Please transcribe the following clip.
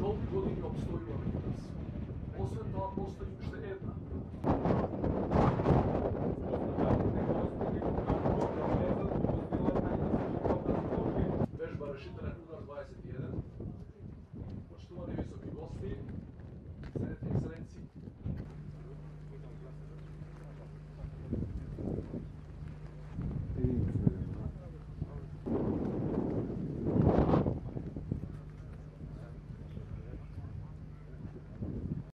Told people in obstoji mobilnost. Posledná poslední už